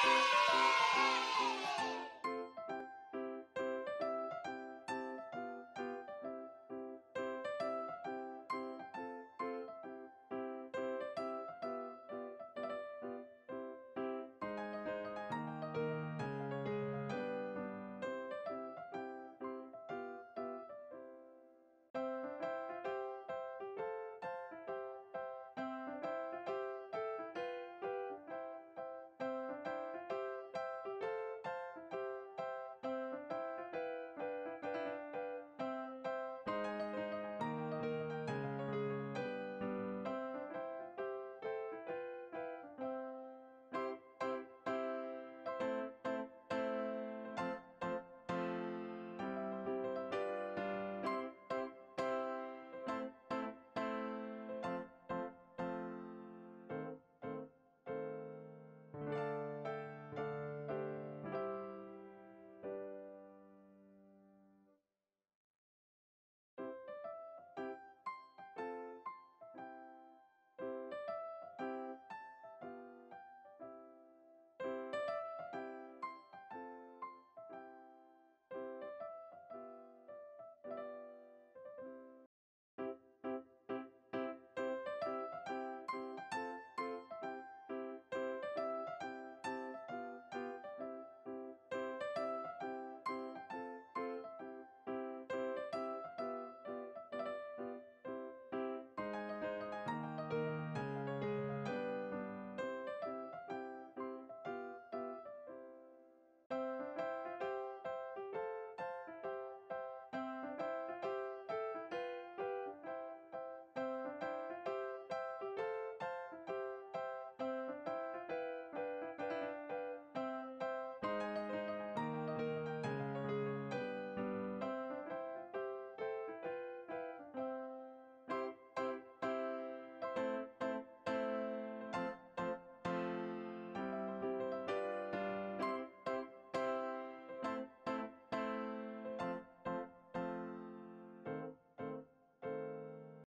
す